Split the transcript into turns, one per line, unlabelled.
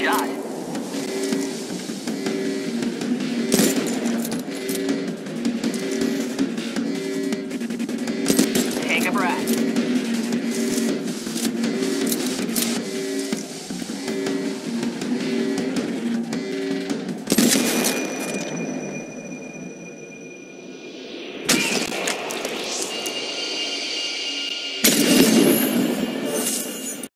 shot.